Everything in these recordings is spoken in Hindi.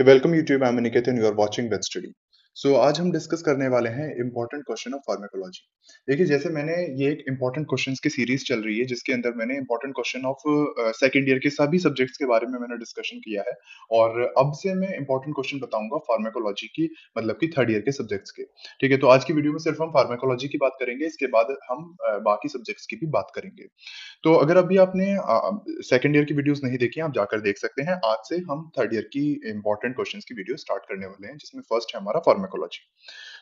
Hey, welcome YouTube. I'm Aniket and you are watching Web Study. So so, आज हम डिस्कस करने वाले हैं इंपॉर्टेंट क्वेश्चन ऑफ़ फार्माकोलॉजी देखिए जैसे मैंने ये एक इंपॉर्टेंट क्वेश्चंस की सीरीज़ चल रही है जिसके अंदर मैंने important question of second year के सभी सब्जेक्ट्स के बारे में मैंने डिस्कशन किया है। और अब से मैं इंपॉर्टेंट क्वेश्चन बताऊँगा फार्माकोलॉजी की मतलब कि थर्ड ईयर के सब्जेक्ट्स के। ठीक है तो आज की वीडियो में सिर्फ़ हम फार्माकोलॉजी की बात करेंगे इसके बाद हम बाकी सब्जेक्ट्स की भी बात करेंगे। तो अगर अभी आपने सेकेंड ईयर की वीडियोज़ नहीं देखी आप जाकर देख सकते हैं। आज से हम थर्ड ईयर की इंपॉर्टेंट क्वेश्चन की वीडियो स्टार्ट करने वाले हैं जिसमें फ़र्स्ट है हमारा फार्माकोलॉजी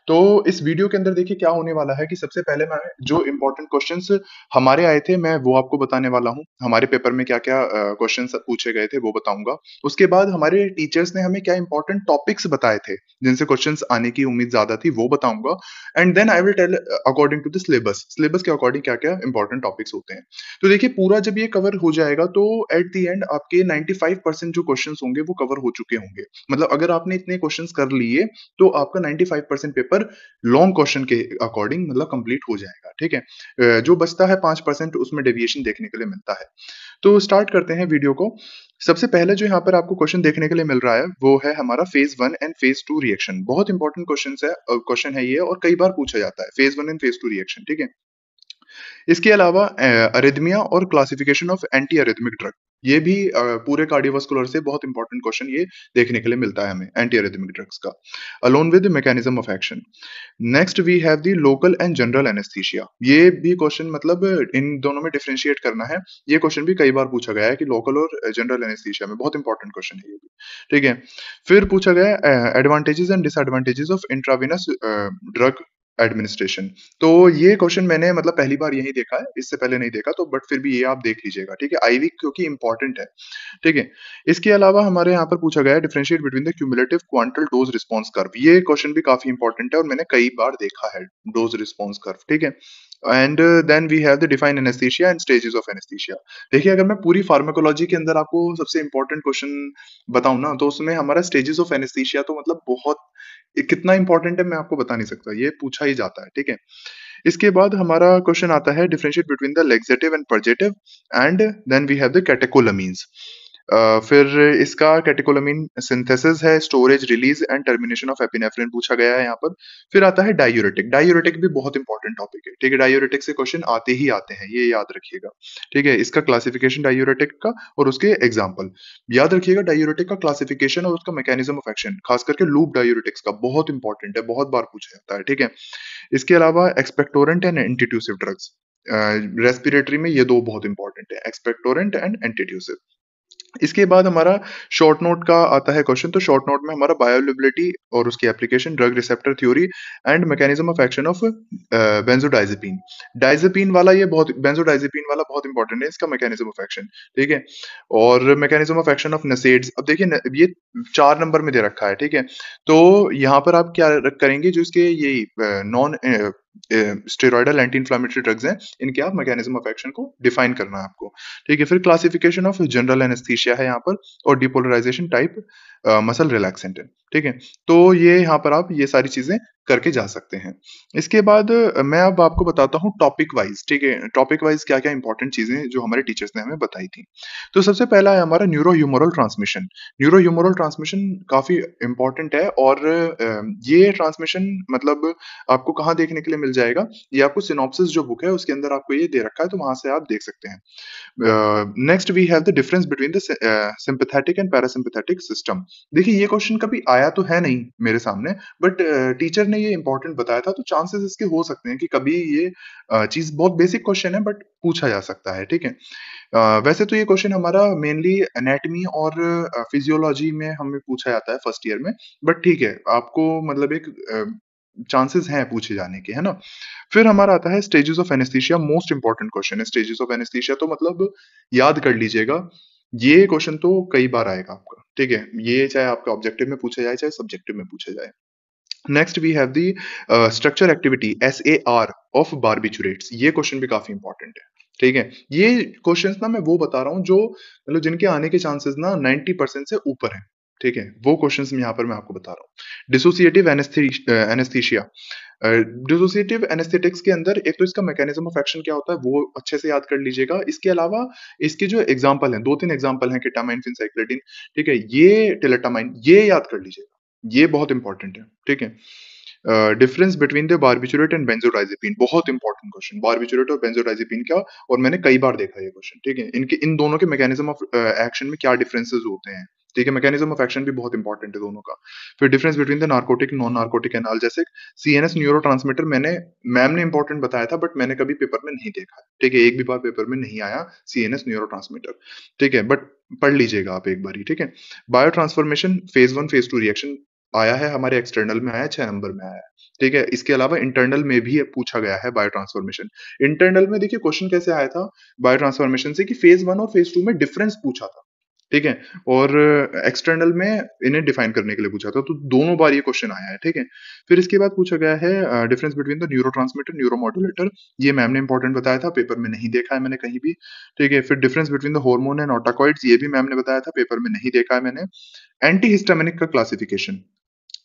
तो इस वीडियो के अंदर देखिए क्या होने वाला है कि सबसे पहले मैं जो इम्पोर्टेंट क्वेश्चंस हमारे आए थे, मैं वो आपको बताने वाला हूँ। हमारे पेपर में क्या क्या क्वेश्चंस पूछे गए थे वो बताऊँगा। उसके बाद हमारे टीचर्स ने हमें क्या इंपॉर्टेंट टॉपिक्स बताए थे, जिनसे क्वेश्चन आने की उम्मीद ज़्यादा थी वो बताऊँगा। And then I will tell according to the syllabus syllabus के अकॉर्डिंग क्या क्या इंपॉर्टेंट टॉपिक्स होते हैं। तो देखिए पूरा जब ये कवर हो जाएगा तो एट दी एंड आपके 95% जो क्वेश्चन होंगे वो कवर हो चुके होंगे। मतलब अगर आपने इतने क्वेश्चन कर लिए तो आपका 95% पेपर लॉन्ग क्वेश्चन के अकॉर्डिंग मतलब कंप्लीट हो जाएगा, ठीक है? जो बचता है 5% उसमें डेविएशन देखने के लिए मिलता है। तो स्टार्ट करते हैं वीडियो को। सबसे पहले जो यहाँ पर आपको क्वेश्चन देखने के लिए मिल रहा है, वो है हमारा phase one and phase two reaction बहुत इंपॉर्टेंट क्वेश्चन है क्वेश्चन है ये और कई बार पूछा जाता है phase one and phase two reaction ठीक है? इसके अलावा अरिदमिया और classification of anti arrhythmic drug ये भी पूरे कार्डियोवास्कुलर से बहुत इंपॉर्टेंट क्वेश्चन ये देखने के लिए मिलता है हमें एंटी अरिदमिक ड्रग्स का along with mechanism of action next we have the local and general anaesthesia ये भी क्वेश्चन मतलब इन दोनों में डिफ्रेंशिएट करना है। ये क्वेश्चन भी कई बार पूछा गया है कि लोकल और जनरल एनेस्थीसिया में बहुत इंपॉर्टेंट क्वेश्चन है ये भी। ठीक है? फिर पूछा गया advantages and disadvantages of intravenous drug administration तो ये क्वेश्चन मैंने मतलब पहली बार यही देखा है, इससे पहले नहीं देखा तो बट फिर भी ये आप देख लीजिएगा, ठीक है? आईवी क्योंकि इंपॉर्टेंट है, ठीक है? इसके अलावा हमारे यहाँ पर पूछा गया है differentiate between the cumulative quantal dose response curve ये क्वेश्चन भी काफ़ी इंपॉर्टेंट है और मैंने कई बार देखा है डोज रिस्पॉन्स कर्व ठीक है? And then we have the define anaesthesia and stages of anaesthesia देखिए, अगर मैं पूरी फार्माकोलॉजी के अंदर आपको सबसे इंपॉर्टेंट क्वेश्चन बताऊँ ना तो उसमें हमारा स्टेजेस ऑफ़ एनेस्थीसिया तो मतलब बहुत ये कितना इंपॉर्टेंट है मैं आपको बता नहीं सकता, ये पूछा ही जाता है, ठीक है? इसके बाद हमारा क्वेश्चन आता है differentiate between the laxative and purgative and then we have the catecholamines फिर इसका कैटेकोलामीन सिंथेसिस है storage release and termination of epinephrine पूछा गया है यहाँ पर। फिर आता है डायूरेटिक डायूरेटिक भी बहुत इंपॉर्टेंट टॉपिक है, ठीक है? डायूरेटिक से क्वेश्चन आते ही आते हैं, ये याद रखिएगा, ठीक है? इसका क्लासिफिकेशन डायूरेटिक का और उसके एग्ज़ाम्पल याद रखिएगा डायूरेटिक का क्लासिफिकेशन और उसका मैकेनिज्म ऑफ़ एक्शन खास करके लूप डायूरेटिक्स का बहुत इंपॉर्टेंट है, बहुत बार पूछा जाता है, ठीक है? इसके अलावा expectorant and antitussive drugs respiratory में ये दो बहुत इंपॉर्टेंट है एक्सपेक्टोरेंट एंड एंटीट्यूसिव इसके बाद हमारा शॉर्ट नोट का आता है क्वेश्चन तो शॉर्ट नोट में हमारा बायोलिबिलिटी और उसकी application drug receptor theory and mechanism of action of benzodiazepine diazepine वाला ये बहुत बेंजोडाइजेपिन वाला बहुत इंपॉर्टेंट है, इसका मैकेनिज्म ऑफ़ एक्शन ठीक है? और mechanism of action of NSAIDs अब देखिए ये चार नंबर में दे रखा है, ठीक है? तो यहाँ पर आप क्या करेंगे, जो इसके ये non steroidal anti inflammatory drugs हैं, इनके आप मैकेनिज्म ऑफ़ एक्शन को डिफाइन करना है आपको। ठीक है, फिर क्लासिफिकेशन ऑफ़ जनरल एनेस्थीसिया है यहाँ पर, और डिपोलराइजेशन टाइप मसल रिलैक्सेंट है। ठीक है तो ये यहाँ पर आप, ये सारी चीज़ें करके जा सकते हैं। इसके बाद मैं अब आपको बताता हूँ टॉपिक वाइज ठीक है? टॉपिक वाइज क्या क्या इंपॉर्टेंट चीज़ें जो हमारे टीचर्स ने हमें बताई थी। तो सबसे पहला है हमारा neurohumoral transmission neurohumoral transmission काफ़ी इंपॉर्टेंट है और ये ट्रांसमिशन मतलब आपको कहाँ देखने के लिए मिल जाएगा? ये आपको सिनॉप्सिस जो बुक है उसके अंदर आपको ये दे रखा है तो वहाँ से आप देख सकते हैं। Next we have the difference between the sympathetic and parasympathetic system देखिए, ये क्वेश्चन कभी आया तो है नहीं मेरे सामने बट टीचर ने ये इंपॉर्टेंट बताया था तो चांसेस इसके हो सकते हैं कि कभी ये चीज़ बहुत बेसिक क्वेश्चन है बट पूछा जा सकता है, ठीक है? वैसे तो ये क्वेश्चन हमारा मेनली एनाटॉमी और फिजियोलॉजी में हमें पूछा जाता है फ़र्स्ट ईयर में बट ठीक है, आपको मतलब एक चांसेस हैं पूछे जाने के, है ना? फिर हमारा आता है stages of anaesthesia most important question है स्टेजेस ऑफ़ एनेस्थीसिया तो मतलब याद कर लीजिएगा, ये क्वेश्चन तो कई बार आएगा आपका, ठीक है? ये चाहे आपका ऑब्जेक्टिव में पूछा जाए, चाहे सब्जेक्टिव में पूछा जाए। Next we have the structure activity S A R of barbiturates ये क्वेश्चन भी काफ़ी इंपॉर्टेंट है, ठीक है? ये क्वेश्चंस ना मैं वो बता रहा हूँ जो मतलब जिनके आने के चांसेस ना 90 परसेंट से ऊपर हैं, ठीक है? वो क्वेश्चन यहाँ पर मैं आपको बता रहा हूँ। डिसोसिएटिव एनेस्थीशिया डिसोसिएटिव एनेस्थेटिक्स के अंदर एक तो इसका मैकेनिज्म ऑफ़ एक्शन क्या होता है, वो अच्छे से याद कर लीजिएगा। इसके अलावा इसके जो एग्ज़ाम्पल हैं, दो तीन एग्ज़ाम्पल हैं केटामाइन फिनसाइक्लिडिन ठीक है? ये टेलेटामाइन ये याद कर लीजिएगा। ये बहुत इंपॉर्टेंट है, ठीक है? Difference between the barbiturate and benzodiazepine बहुत इंपॉर्टेंट क्वेश्चन बारबिचुरेट और बेंजोडाइजेपिन क्या? और मैंने कई बार देखा ये क्वेश्चन ठीक है? इनके, इन दोनों के मैकेनिज्म ऑफ़ एक्शन में क्या डिफरेंसेस होते हैं? ठीक है मैकेनिज्म ऑफ़ एक्शन भी बहुत इंपॉर्टेंट है दोनों का। फिर difference between the narcotic non narcotic analgesic CNS neuro मैंने मैम ने इंपॉर्टेंट बताया था बट मैंने कभी पेपर में नहीं देखा। ठीक है, एक भी बार पेपर में नहीं आया सीएनएस न्यूरो ठीक है बट पढ़ लीजिएगा आप एक बार ही ठीक है? Biotransformation phase one phase two reaction आया है, हमारे एक्सटर्नल में आया है, छह नंबर में आया है। ठीक है? इसके अलावा इंटरनल में भी पूछा गया है बायो ट्रांसफॉर्मेशन इंटरनल में देखिए क्वेश्चन कैसे आया था? बायो ट्रांसफॉर्मेशन से कि फ़ेज़ वन और फ़ेज़ टू में डिफरेंस पूछा था। ठीक है? और एक्सटर्नल में इन्हें डिफाइन करने के लिए पूछा था। तो दोनों बार ये क्वेश्चन आया है। ठीक है? फिर इसके बाद पूछा गया है difference between the neurotransmitter neuromodulator ये मैम ने इंपॉर्टेंट बताया था पेपर में नहीं देखा है मैंने कहीं भी। ठीक है? फिर difference between the hormone and autacoids ये भी मैम ने बताया था पेपर में नहीं देखा है मैंने। एंटी हिस्टामिनिक का क्लासिफिकेशन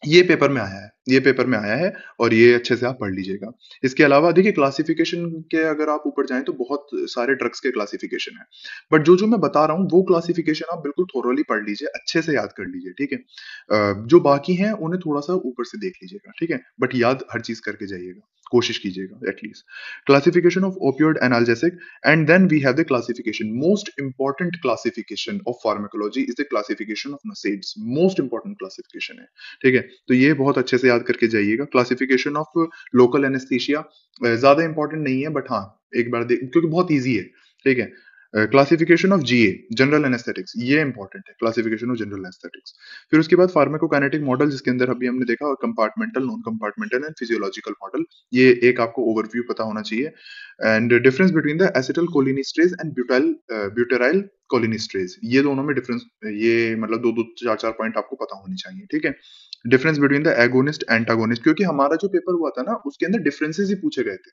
ये पेपर में आया है। ये पेपर में आया है और ये अच्छे से आप पढ़ लीजिएगा। इसके अलावा देखिए क्लासिफिकेशन के अगर आप ऊपर जाएँ तो बहुत सारे ड्रग्स के क्लासिफिकेशन है। बट जो जो मैं बता रहा हूँ, वो क्लासिफिकेशन आप बिल्कुल थोरोली पढ़ लीजिए, अच्छे से याद कर लीजिए, ठीक है? जो बाकी हैं, उन्हें थोड़ा सा ऊपर से देख लीजिएगा, ठीक है? बट याद हर चीज़ करके जाइएगा, कोशिश कीजिएगा at least classification of opioid analgesic and then we have the classification most important classification of pharmacology is the classification of NSAIDs most important classification है, ठीक है? तो ये बहुत अच्छे से याद करके जाइएगा। क्लासिफिकेशन ऑफ़ लोकल एनेस्थीशिया ज़्यादा इंपॉर्टेंट नहीं है बट हाँ एक बार देख क्योंकि बहुत ईजी है, ठीक है? Classification of GA general anaesthetics ये इंपॉर्टेंट है क्लासिफिकेशन ऑफ़ जनरल एनेस्थेटिक्स फिर उसके बाद फार्माकोकाइनेटिक मॉडल जिसके अंदर अभी हमने देखा compartmental non compartmental and physiological model ये एक आपको ओवरव्यू पता होना चाहिए. And difference between the acetylcholinesterase and butyl butyrylcholinesterase ये दोनों में डिफरेंस ये मतलब दो दो, चार चार पॉइंट आपको पता होनी चाहिए, ठीक है? Difference between the agonist antagonist क्योंकि हमारा जो पेपर हुआ था ना, उसके अंदर डिफरेंसेस ही पूछे गए थे.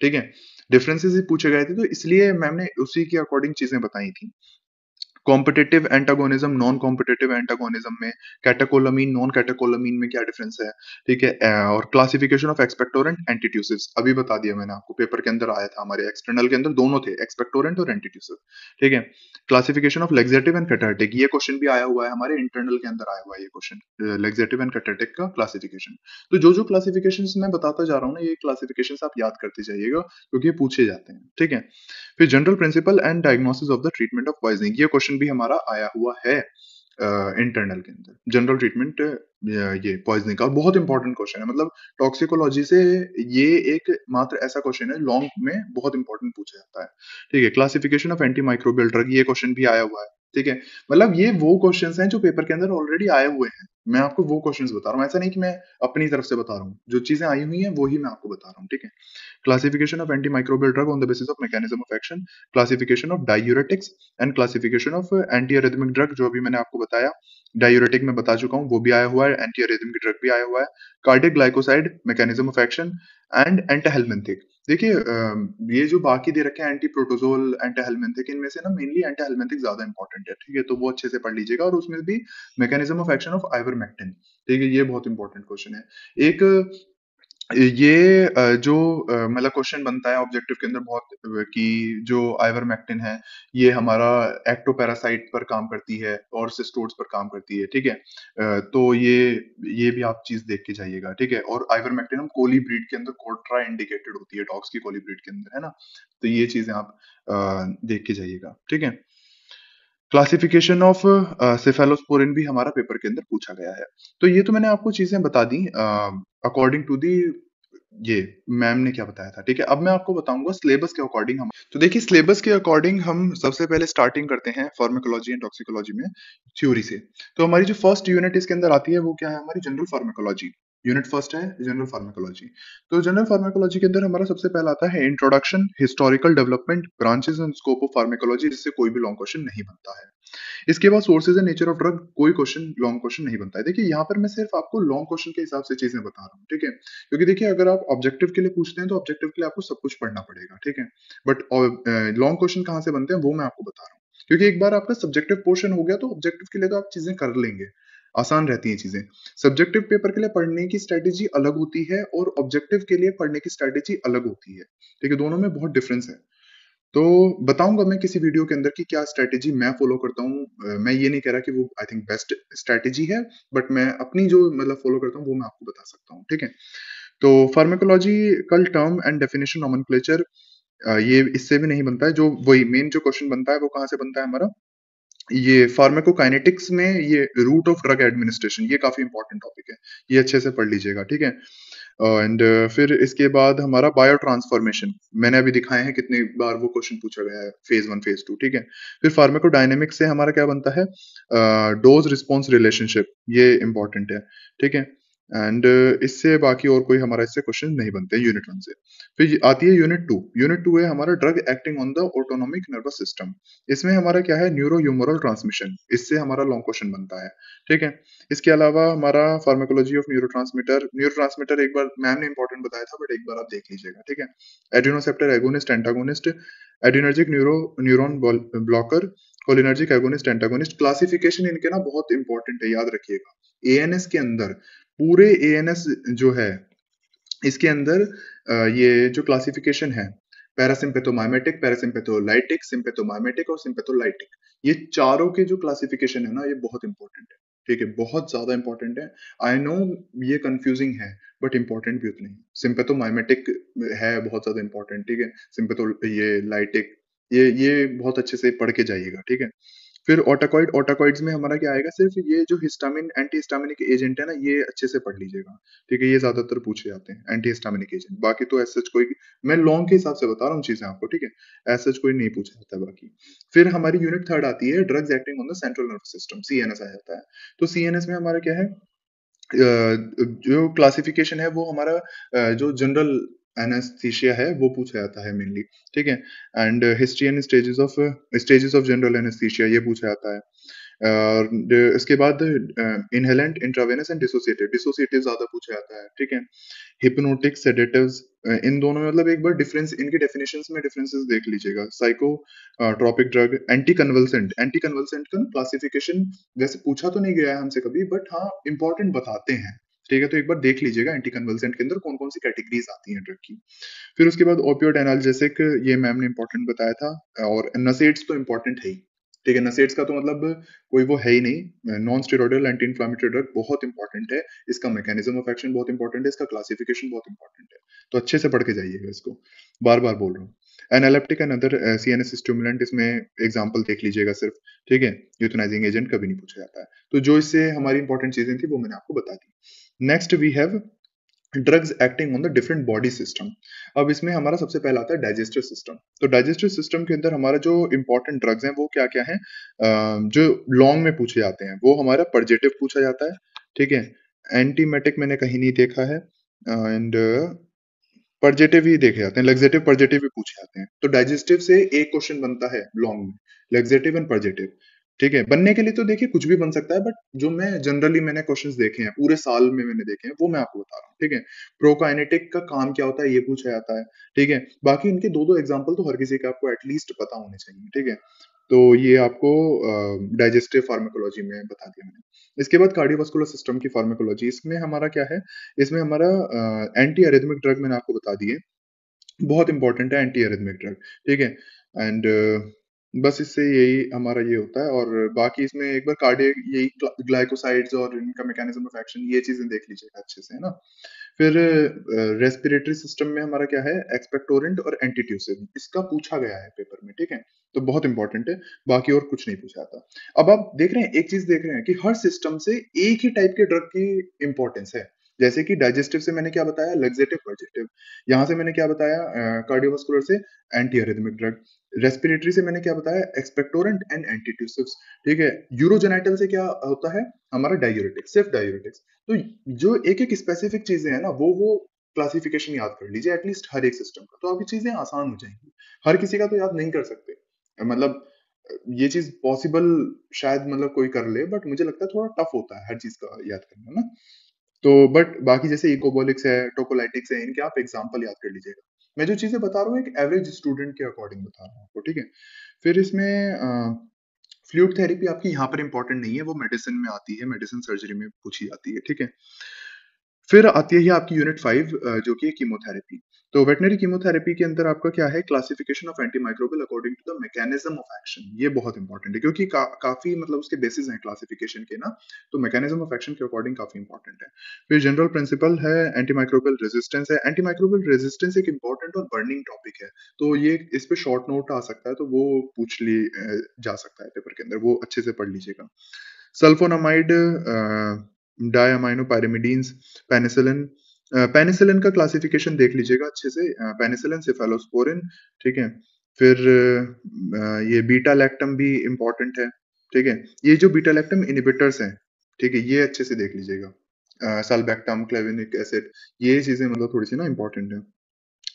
ठीक है? डिफरेंसेस ही पूछे गए थे तो इसलिए मैम ने उसी के अकॉर्डिंग चीज़ें बताई थी। Competitive antagonism non competitive antagonism में कैटाकोलामीन नॉन कैटाकोलामीन में क्या डिफरेंस है? ठीक है और क्लासिफिकेशन ऑफ़ एक्सपेक्टोरेंट एंटीट्यूसिव्स अभी बता दिया मैंने आपको पेपर के अंदर आया था हमारे एक्सटर्नल के अंदर दोनों थे एक्सपेक्टोरेंट और एंटीट्यूसिव ठीक है classification of laxative and cathartic ये क्वेश्चन भी आया हुआ है हमारे इंटरनल के अंदर आया हुआ है ये क्वेश्चन लेग्जेटिव एंड कैटार्टिक का क्लासिफिकेशन तो जो जो क्लासिफिकेशन मैं बताता जा रहा हूँ ना, ये क्लासिफिकेशन आप याद करते जाइएगा, क्योंकि ये पूछे जाते हैं। ठीक है, फिर general principle and diagnosis of the treatment of poisoning ये क्वेश्चन भी हमारा आया हुआ है इंटरनल के अंदर। जनरल ट्रीटमेंट ये पॉइजनिंग का बहुत इंपॉर्टेंट क्वेश्चन है। मतलब टॉक्सिकोलॉजी से ये एक मात्र ऐसा क्वेश्चन है लॉन्ग में बहुत इंपॉर्टेंट पूछा जाता है। ठीक है classification of anti microbial drug ये क्वेश्चन भी आया हुआ है। ठीक है मतलब ये वो क्वेश्चंस हैं जो पेपर के अंदर ऑलरेडी आए हुए हैं। मैं आपको वो क्वेश्चन बता रहा हूँ। ऐसा नहीं कि मैं अपनी तरफ़ से बता रहा हूँ। जो चीज़ें आई हुई हैं वो ही मैं आपको बता रहा हूँ, ठीक है? Classification of antimicrobial drug on the basis of mechanism of action classification of diuretics and classification of anti drug जो अभी मैंने आपको बताया डायूरेटिक में बता चुका हूँ, वो भी आया हुआ है एंटी ड्रग भी आया हुआ है cardiac glycoside mechanism of action and anthelmintic देखिए ये जो बाकी दे रखे हैं एंटी प्रोटोजोल एंटी हेलमेंथिक इनमें से ना मेनली एंटी हेलमेंथिक ज़्यादा इंपॉर्टेंट है, ठीक है? तो वो अच्छे से पढ़ लीजिएगा और उसमें भी mechanism of action of ivermectin ठीक है? ये बहुत इंपॉर्टेंट क्वेश्चन है। एक ये जो मतलब क्वेश्चन बनता है ऑब्जेक्टिव के अंदर बहुत कि जो आइवरमेक्टिन है, ये हमारा एक्टोपैरासाइट पर काम करती है और सिस्टोड्स पर काम करती है, ठीक है? तो ये ये भी आप चीज़ देख के जाइएगा, ठीक है? और आइवरमेक्टिन हम कोली ब्रीड के अंदर कोट्रा इंडिकेटेड होती है डॉग्स की कोली ब्रीड के अंदर, है ना? तो ये चीज़ें आप देख के जाइएगा, ठीक है? क्लासिफिकेशन ऑफ़ सेफेलोस्पोरिन भी हमारा पेपर के अंदर पूछा गया है। तो ये तो मैंने आपको चीज़ें बता दी अकॉर्डिंग टू दी ये मैम ने क्या बताया था, ठीक है? अब मैं आपको बताऊँगा सिलेबस के अकॉर्डिंग हम तो देखिए सिलेबस के अकॉर्डिंग हम सबसे पहले स्टार्टिंग करते हैं फार्मेकोलॉजी एंड टॉक्सिकोलॉजी में थ्योरी से। तो हमारी जो फ़र्स्ट यूनिट इसके अंदर आती है वो क्या है? हमारी जनरल फार्मेकोलॉजी यूनिट फ़र्स्ट है जनरल फार्मेकोलॉजी तो जनरल फार्मेकोलॉजी के अंदर हमारा सबसे पहला आता है introduction historical development branches and scope of pharmacology जिससे कोई भी लॉन्ग क्वेश्चन नहीं बनता है। इसके बाद sources and nature of drug कोई क्वेश्चन लॉन्ग क्वेश्चन नहीं बनता है। देखिए, यहाँ पर मैं सिर्फ़ आपको लॉन्ग क्वेश्चन के हिसाब से चीज़ें बता रहा हूँ, ठीक है? क्योंकि देखिए, अगर आप ऑब्जेक्टिव के लिए पूछते हैं तो ऑब्जेक्टिव के लिए आपको सब कुछ पढ़ना पड़ेगा, ठीक है? बट लॉन्ग क्वेश्चन कहाँ से बनते हैं, वो मैं आपको बता रहा हूँ। क्योंकि एक बार आपका सब्जेक्टिव पोर्शन हो गया तो ऑब्जेक्टिव के लिए तो आप चीज़ें कर लेंगे। आसान रहती हैं चीज़ें। सब्जेक्टिव पेपर के लिए पढ़ने की स्ट्रेटेजी अलग होती है और ऑब्जेक्टिव के लिए पढ़ने की स्ट्रेटेजी अलग होती है। ठीक है, दोनों में बहुत डिफरेंस है। तो बताऊँगा मैं किसी वीडियो के अंदर कि क्या स्ट्रेटेजी मैं फॉलो करता हूँ। मैं ये नहीं कह रहा कि वो आई थिंक बेस्ट स्ट्रेटेजी है बट मैं अपनी जो मतलब फॉलो करता हूँ वो मैं आपको बता सकता हूँ। ठीक है? तो फार्मेकोलॉजी कल टर्म एंड डेफिनेशन नॉमेनक्लेचर ये इससे भी नहीं बनता है। जो वही मेन जो क्वेश्चन बनता है वो कहाँ से बनता है हमारा? ये फार्माकोकाइनेटिक्स में ये रूट ऑफ़ ड्रग एडमिनिस्ट्रेशन ये काफ़ी इंपॉर्टेंट टॉपिक है। ये अच्छे से पढ़ लीजिएगा ठीक है? एंड uh, uh, फिर इसके बाद हमारा बायो ट्रांसफॉर्मेशन मैंने अभी दिखाए हैं कितने बार वो क्वेश्चन पूछा गया है फ़ेज़ वन फ़ेज़ टू ठीक है? फिर फार्मेकोडायनेमिक्स से हमारा क्या बनता है? डोज रिस्पॉन्स रिलेशनशिप ये इंपॉर्टेंट है ठीक है? एंड uh, इससे बाकी और कोई हमारा इससे क्वेश्चन नहीं बनते यूनिट वन से। फिर आती है यूनिट टू यूनिट टू है हमारा drug acting on the autonomic nervous system इसमें हमारा क्या है? न्यूरो ह्यूमरल ट्रांसमिशन इससे हमारा लॉन्ग क्वेश्चन बनता है। ठीक है? इसके अलावा हमारा pharmacology of neuro transmitter neuro transmitter एक बार मैम ने इंपॉर्टेंट बताया था बट एक बार आप देख लीजिएगा। ठीक है? Adrenoceptor agonist antagonist adrenergic neuro neuron blocker cholinergic agonist antagonist classification इनके ना बहुत इंपॉर्टेंट है याद रखिएगा। एएनएस के अंदर पूरे एएनएस जो है, इसके अंदर ये जो क्लासिफिकेशन है पैरासिम्पेथोमाइमेटिक पैरासिम्पेथोलाइटिक सिम्पेथोमाइमेटिक और सिम्पेथोलाइटिक ये चारों के जो क्लासिफिकेशन है ना, ये बहुत इंपॉर्टेंट है। ठीक है? बहुत ज़्यादा इंपॉर्टेंट है। आई नो ये कंफ्यूजिंग है बट इंपॉर्टेंट भी उतनी सिंपेथोमाइमेटिक है, बहुत ज़्यादा इंपॉर्टेंट ठीक है? सिंपेथो ये लाइटिक ये ये बहुत अच्छे से पढ़ के जाइएगा, ठीक है? फिर ऑटाकॉइड ऑटाकॉइड्स में हमारा क्या आएगा? सिर्फ़ ये जो हिस्टामिन एंटी हिस्टामिनिक एजेंट है ना, ये अच्छे से पढ़ लीजिएगा। ठीक है, ये ज़्यादातर पूछे जाते हैं एंटी हिस्टामिनिक एजेंट बाकी तो ऐसा कोई, मैं लॉन्ग के हिसाब से बता रहा हूँ चीज़ें आपको, ठीक है? ऐसा कोई नहीं पूछा जाता है बाकी। फिर हमारी यूनिट थर्ड आती है drugs acting on the central nervous system सी आ जाता है। तो सीएनएस में हमारा क्या है? जो क्लासिफिकेशन है, वो हमारा जो जनरल एनेस्थीसिया है वो पूछा जाता है मेनली ठीक है? And history and stages of stages of general anaesthesia ये पूछा जाता है। uh, इसके बाद inhalant intravenous and dissociative dissociative ज़्यादा पूछा जाता है ठीक है? हिप्नोटिक सेडेटिव्स इन दोनों में मतलब एक बार डिफरेंस इनके डेफिनेशंस में डिफरेंसेस देख लीजिएगा। Psycho tropic drug anti convulsant anti convulsant का क्लासिफिकेशन वैसे पूछा तो नहीं गया है हमसे कभी बट हाँ इंपॉर्टेंट बताते हैं। ठीक है तो एक बार देख लीजिएगा एंटी कन्वल्सेंट के अंदर कौन कौन सी कैटेगरीज आती हैं ड्रग की। फिर उसके बाद ओपियोड एनाल्जेसिक ये मैम ने इंपॉर्टेंट बताया था, और नसेट्स तो इंपॉर्टेंट है ही। ठीक है नसेट्स का तो मतलब कोई वो है ही नहीं। Non steroidal anti inflammatory drug बहुत इंपॉर्टेंट है। इसका मैकेनिज्म ऑफ़ एक्शन बहुत इंपॉर्टेंट है, इसका क्लासिफिकेशन बहुत इंपॉर्टेंट है। तो अच्छे से पढ़ के जाइएगा इसको। बार बार बोल रहा हूँ। Analeptic and other C N S stimulant इसमें एग्ज़ाम्पल देख लीजिएगा सिर्फ़। ठीक है यूथनाइजिंग एजेंट कभी नहीं पूछा जाता है। तो जो इससे हमारी इंपॉर्टेंट चीज़ें थी, वो मैंने आपको बता दी। Next we have drugs acting on the different body system अब इसमें हमारा सबसे पहला आता है डाइजेस्टिव सिस्टम तो डाइजेस्टिव सिस्टम के अंदर हमारा जो इंपॉर्टेंट ड्रग्स हैं, वो क्या क्या हैं जो लॉन्ग में पूछे जाते हैं, वो हमारा परजेटिव पूछा जाता है, ठीक है? एंटीमेटिक मैंने कहीं नहीं देखा है एंड परजेटिव ही देखे जाते हैं लेग्जेटिव परजेटिव भी पूछे जाते हैं। तो डाइजेस्टिव से एक क्वेश्चन बनता है लॉन्ग में लेग्जेटिव एंड परजेटिव ठीक है, बनने के लिए तो देखिए कुछ भी बन सकता है बट जो मैं जनरली मैंने क्वेश्चंस देखे हैं, पूरे साल में मैंने देखे हैं, वो मैं आपको बता रहा हूँ, ठीक है? प्रोकाइनेटिक का काम क्या होता है, ये पूछा जाता है, ठीक है? बाकी इनके दो दो एग्ज़ाम्पल तो हर किसी के आपको एटलीस्ट पता होने चाहिए, ठीक है? तो ये आपको डाइजेस्टिव फार्मेकोलॉजी में बता दिया मैंने। इसके बाद कार्डियोवास्कुलर सिस्टम की फार्मेकोलॉजी इसमें हमारा क्या है? इसमें हमारा एंटी अरिथमिक ड्रग मैंने आपको बता दिए, बहुत इंपॉर्टेंट है एंटी अरिथमिक ड्रग ठीक है? एंड बस इससे यही हमारा ये होता है और बाकी इसमें एक बार कार्डियक यही ग्लाइकोसाइड्स और इनका मैकेनिज्म ऑफ़ एक्शन ये चीज़ें देख लीजिएगा अच्छे से, है ना? फिर रेस्पिरेटरी सिस्टम में हमारा क्या है? एक्सपेक्टोरेंट और एंटीट्यूसिव इसका पूछा गया है पेपर में, ठीक है? तो बहुत इंपॉर्टेंट है, बाकी और कुछ नहीं पूछा था। अब आप देख रहे हैं, एक चीज़ देख रहे हैं कि हर सिस्टम से एक ही टाइप के ड्रग की इंपॉर्टेंस है। जैसे कि डाइजेस्टिव से मैंने क्या बताया? लेग्जेटिव पॉजिटिव यहाँ से मैंने क्या बताया? कार्डियोवास्कुलर से एंटी अरिथमिक ड्रग रेस्पिरेटरी से मैंने क्या बताया? एक्सपेक्टोरेंट एंड एंटीट्यूसिव्स ठीक है? यूरोजेनाइटल से क्या होता है? हमारा डायूरेटिक्स सिर्फ़ डायूरेटिक्स तो जो एक एक स्पेसिफिक चीज़ें हैं ना, वो वो क्लासिफिकेशन याद कर लीजिए एटलीस्ट हर एक सिस्टम का। तो आपकी चीज़ें आसान हो जाएँगी। हर किसी का तो याद नहीं कर सकते। मतलब ये चीज़ पॉसिबल शायद मतलब कोई कर ले बट मुझे लगता है थोड़ा टफ होता है हर चीज़ का याद करना ना। तो बट बाकी जैसे इकोबोलिक्स है टोकोलाइटिक्स है इनके आप एग्ज़ाम्पल याद कर लीजिएगा मैं जो चीज़ें बता रहा हूँ एक एवरेज स्टूडेंट के अकॉर्डिंग बता रहा हूँ आपको ठीक है फिर इसमें फ्लूड थेरेपी आपकी यहाँ पर इंपॉर्टेंट नहीं है, वो मेडिसिन में आती है, मेडिसिन सर्जरी में पूछी जाती है, ठीक है? फिर आती है आपकी यूनिट फाइव जो कि कीमोथेरेपी। तो वेटनरी कीमोथेरेपी के अंदर आपका क्या है? Classification of antimicrobial according to the mechanism of action ये बहुत इंपॉर्टेंट है क्योंकि का, काफ़ी मतलब उसके बेसिस हैं क्लासिफिकेशन के ना तो मैकेनिज्म ऑफ़ एक्शन के अकॉर्डिंग काफ़ी इंपॉर्टेंट है। फिर जनरल प्रिंसिपल है एंटीमाइक्रोबियल रेजिस्टेंस है। एंटीमाइक्रोबियल रेजिस्टेंस एक इंपॉर्टेंट और बर्निंग टॉपिक है। तो ये इस पे शॉर्ट नोट आ सकता है तो वो पूछ ली जा सकता है पेपर के अंदर। वो अच्छे से पढ़ लीजिएगा। सल्फोनामाइड डायमाइनो पायरेमिडीन्स पेनिसिलिन पेनिसिलिन का क्लासिफिकेशन देख लीजिएगा अच्छे से। पेनिसिलिन सिफेलोस्पोरिन ठीक है? फिर ये बीटा लैक्टम भी इंपॉर्टेंट है, ठीक है? ये जो बीटा लैक्टम इनिबिटर्स हैं, ठीक है, ये अच्छे से देख लीजिएगा। सल्बैक्टम क्लेविनिक एसिड ये चीज़ें मतलब थोड़ी सी ना इंपॉर्टेंट है।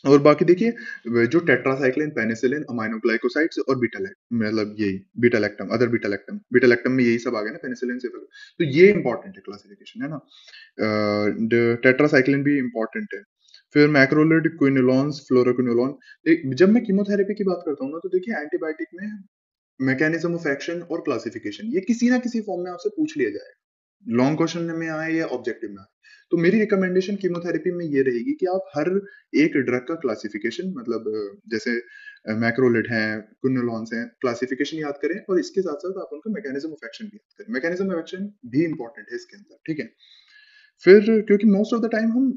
और बाकी देखिए जो टेट्रासाइक्लिन पेनिसिलिन अमाइनोग्लाइकोसाइड्स और बीटा मतलब यही beta lactam other beta lactam beta lactam में यही सब आ गए ना पेनिसिलिन से तो ये इंपॉर्टेंट है क्लासिफिकेशन है ना? टेट्रासाइक्लिन भी इंपॉर्टेंट है। फिर मैक्रोलिड क्विनोलॉन्स फ्लोरोक्विनोलॉन जब मैं कीमोथेरेपी की बात करता हूँ ना तो देखिए एंटीबायोटिक में मैकेनिज्म ऑफ़ एक्शन और क्लासिफिकेशन ये किसी ना किसी फॉर्म में आपसे पूछ लिया जाएगा। लॉन्ग क्वेश्चन में आए या ऑब्जेक्टिव में आए। तो मेरी रिकमेंडेशन कीमोथेरेपी में ये रहेगी कि आप हर एक ड्रग का क्लासिफिकेशन मतलब जैसे मैक्रोलिड है कुनोलॉन्स हैं क्लासिफिकेशन याद करें और इसके साथ साथ आप उनका मैकेनिज्म ऑफ़ एक्शन भी याद करें। मैकेनिज्म ऑफ़ एक्शन भी इंपॉर्टेंट है इसके अंदर, ठीक है? फिर, क्योंकि मोस्ट ऑफ़ द टाइम हम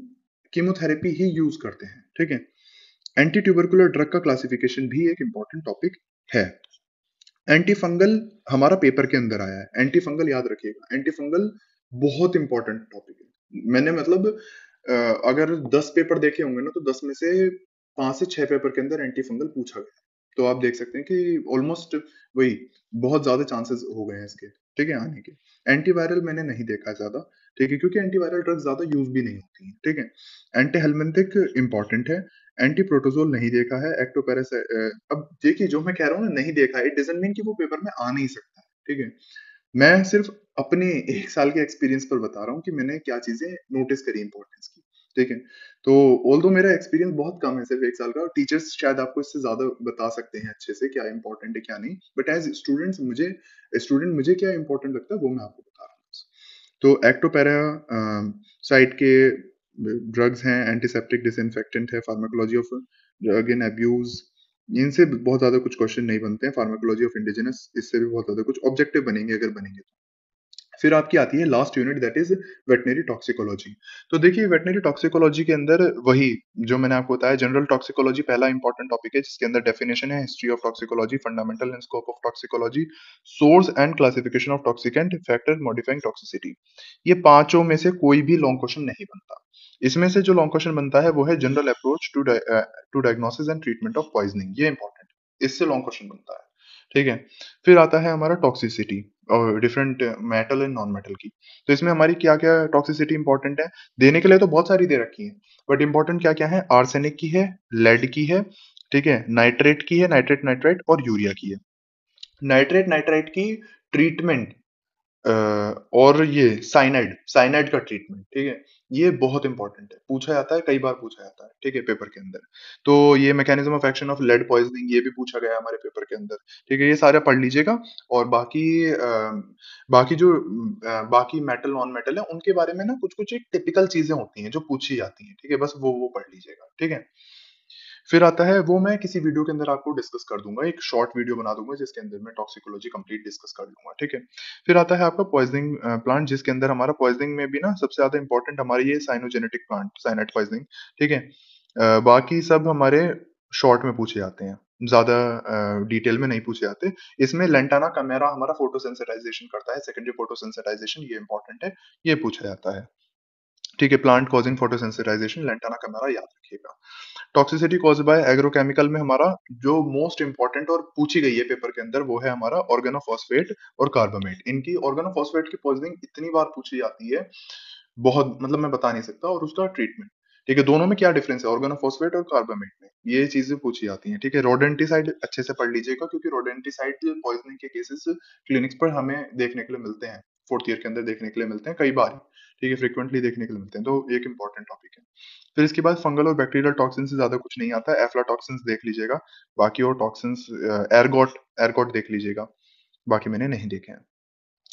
कीमोथेरेपी ही यूज़ करते हैं, ठीक है? एंटी ट्यूबरकुलर ड्रग का क्लासिफिकेशन भी एक इंपॉर्टेंट टॉपिक है। एंटी फंगल हमारा पेपर के अंदर आया है एंटी फंगल याद रखिएगा एंटी फंगल बहुत इंपॉर्टेंट टॉपिक है। मैंने मतलब अगर दस पेपर देखे होंगे ना तो दस में से पाँच से छह पेपर के अंदर एंटी फंगल पूछा गया तो आप देख सकते हैं कि ऑलमोस्ट वही बहुत ज़्यादा चांसेस हो गए हैं इसके, ठीक है, आने के। एंटीवायरल मैंने नहीं देखा ज़्यादा, ठीक है, क्योंकि एंटीवायरल ड्रग ज़्यादा यूज़ भी नहीं होती है, ठीक है। एंटी हेलमेंथिक इंपॉर्टेंट है एंटी प्रोटोजोल नहीं देखा है एक्टोपेरस अब देखिए, जो मैं कह रहा हूँ ना, नहीं देखा इट डजंट मीन कि वो पेपर में आ नहीं सकता, ठीक है। मैं सिर्फ़ अपने एक साल के एक्सपीरियंस पर बता रहा हूँ कि मैंने क्या चीज़ें नोटिस करी इंपॉर्टेंस की, ठीक है? तो ऑल दो मेरा एक्सपीरियंस बहुत कम है सिर्फ़ एक साल का, और टीचर्स शायद आपको इससे ज़्यादा बता सकते हैं अच्छे से क्या इंपॉर्टेंट है, क्या नहीं बट एज स्टूडेंट्स मुझे स्टूडेंट मुझे क्या इंपॉर्टेंट लगता है वो मैं आपको बता रहा हूँ तो एक्टोपेरा साइड के ड्रग्स हैं एंटीसेप्टिक डिसइंफेक्टेंट है pharmacology of drug in abuse इनसे बहुत ज़्यादा कुछ क्वेश्चन नहीं बनते हैं फार्माकोलॉजी ऑफ़ इंडिजिनस इससे भी बहुत ज़्यादा कुछ ऑब्जेक्टिव बनेंगे, अगर बनेंगे तो। फिर आपकी आती है last unit that is veterinary toxicology तो देखिए वेटनरी टॉक्सिकोलॉजी के अंदर वही जो मैंने आपको बताया जनरल टॉक्सिकोलॉजी पहला इंपॉर्टेंट टॉपिक है, जिसके अंदर डेफिनेशन है history of toxicology fundamental and scope of toxicology source and classification of toxicant factor modifying toxicity ये पाँचों में से कोई भी लॉन्ग क्वेश्चन नहीं बनता। इसमें से जो लॉन्ग क्वेश्चन बनता है, वो है general approach to to diagnosis and treatment of poisoning ये इंपॉर्टेंट इससे लॉन्ग क्वेश्चन बनता है। ठीक है? फिर आता है हमारा टॉक्सिसिटी और different metal and non metal की। तो इसमें हमारी क्या क्या टॉक्सिसिटी इंपॉर्टेंट है? देने के लिए तो बहुत सारी दे रखी है बट इंपॉर्टेंट क्या क्या है? आर्सेनिक की है लेड की है, ठीक है? नाइट्रेट की है नाइट्रेट नाइट्राइट और यूरिया की है। नाइट्रेट नाइट्राइट की ट्रीटमेंट और ये साइनाइड साइनाइड का ट्रीटमेंट ठीक है? ये बहुत इंपॉर्टेंट है। पूछा जाता है कई बार पूछा जाता है ठीक है पेपर के अंदर। तो ये mechanism of action of lead poisoning ये भी पूछा गया हमारे पेपर के अंदर ठीक है? ये सारा पढ़ लीजिएगा और बाकी आ, बाकी जो आ, बाकी मेटल नॉन मेटल है उनके बारे में ना कुछ कुछ एक टिपिकल चीज़ें होती हैं जो पूछी जाती हैं ठीक है? बस वो वो पढ़ लीजिएगा ठीक है? फिर आता है, वो मैं किसी वीडियो के अंदर आपको डिस्कस कर दूँगा। एक शॉर्ट वीडियो बना दूँगा, जिसके अंदर मैं टॉक्सिकोलॉजी कंप्लीट डिस्कस कर लूँगा, ठीक है? फिर आता है आपका पॉइजनिंग प्लांट जिसके अंदर हमारा पॉइजनिंग में भी ना सबसे ज़्यादा इंपॉर्टेंट हमारी ये साइनोजेनेटिक प्लांट साइनाइड पॉइजनिंग ठीक है? बाकी सब हमारे शॉर्ट में पूछे जाते हैं। ज़्यादा डिटेल में नहीं पूछे जाते। इसमें लेंटाना कैमेरा हमारा फोटोसेंसिटाइजेशन करता है सेकेंडरी फोटोसेंसिटाइजेशन ये इंपॉर्टेंट है, ये पूछा जाता है। ठीक है plant causing photosensitization lantana camara याद रखिएगा। टॉक्सिसिटी कॉज बाय एग्रोकेमिकल में हमारा जो मोस्ट इंपॉर्टेंट और पूछी गई है पेपर के अंदर, वो है हमारा ऑर्गेनोफॉस्फेट और कार्बामेट इनकी ऑर्गेनोफॉस्फेट की पॉइजनिंग इतनी बार पूछी जाती है, बहुत मतलब मैं बता नहीं सकता, और उसका ट्रीटमेंट ठीक है, दोनों में क्या डिफरेंस है? ऑर्गेनोफॉस्फेट और कार्बामेट में. ये चीज़ें पूछी जाती हैं, ठीक है? रोडेंटिसाइड अच्छे से पढ़ लीजिएगा, क्योंकि रोडेंटिसाइड पॉइजनिंग के केसेस क्लिनिक्स पर हमें देखने के लिए मिलते हैं. फोर्थ ईयर के अंदर देखने के लिए मिलते हैं, कई बार ठीक है फ्रिक्वेंटली देखने के लिए मिलते हैं तो एक इंपॉर्टेंट टॉपिक है फिर इसके बाद फंगल और बैक्टीरियल टॉक्सिन से ज़्यादा कुछ नहीं आता एफ्ला टॉक्सिन देख लीजिएगा, बाकी और टॉक्सिन एयरगोट एयरगोट देख लीजिएगा, बाकी मैंने नहीं देखे हैं।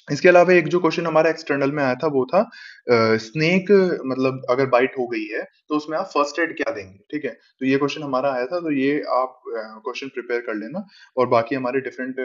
इसके अलावा एक जो क्वेश्चन हमारा एक्सटर्नल में आया था वो था स्नेक स्नेक मतलब अगर बाइट हो गई है, तो उसमें आप फ़र्स्ट एड क्या देंगे? ठीक है? तो ये क्वेश्चन हमारा आया था, तो ये आप क्वेश्चन क्वेश्चन प्रिपेयर कर लेना और बाकी हमारे डिफरेंट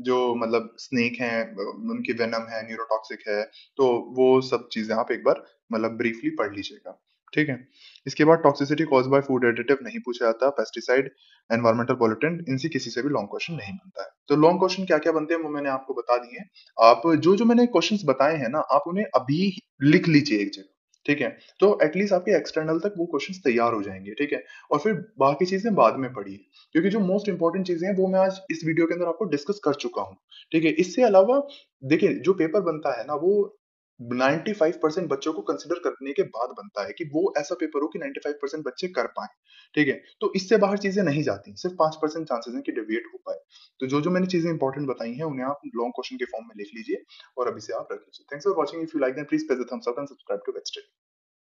जो मतलब स्नेक है उनकी वेनम है, न्यूरोटॉक्सिक है, तो वो सब चीज़ें आप एक बार मतलब ब्रीफली पढ़ लीजिएगा। ठीक है? इसके बाद toxicity caused by food additive नहीं पूछा जाता, पेस्टिसाइड, एनवायरमेंटल पॉल्यूटेंट इनसे किसी से भी लॉन्ग क्वेश्चन नहीं बनता है। तो लॉन्ग क्वेश्चन क्या-क्या बनते हैं वो मैंने आपको बता दिए आप जो-जो मैंने क्वेश्चन्स बताए हैं ना, आप उन्हें अभी लिख लीजिए एक जगह, ठीक है? तो एट लीस्ट आपके एक्सटर्नल तक वो क्वेश्चन्स तैयार हो जाएँगे ठीक है? और फिर बाकी चीज़ें बाद में पढ़िए, क्योंकि जो मोस्ट इम्पोर्टेंट चीज़ें हैं वो मैं आज इस वीडियो के अंदर आपको डिस्कस कर चुका हूँ, ठीक है? इससे अलावा देखिए जो पेपर बनता है ना वो 95% बच्चों को कंसिडर करने के बाद बनता है कि वो ऐसा पेपर हो कि 95% बच्चे कर पाए ठीक है? तो इससे बाहर चीज़ें नहीं जाती, सिर्फ़ पाँच परसेंट चांसेस हैं कि डेविएट हो पाए। तो जो-जो मैंने चीज़ें इंपॉर्टेंट बताई हैं, उन्हें आप लॉन्ग क्वेश्चन के फॉर्म में लिख लीजिए और अभी से आप रख लीजिए। Thanks for watching if you like then please press thumbs up and subscribe to study.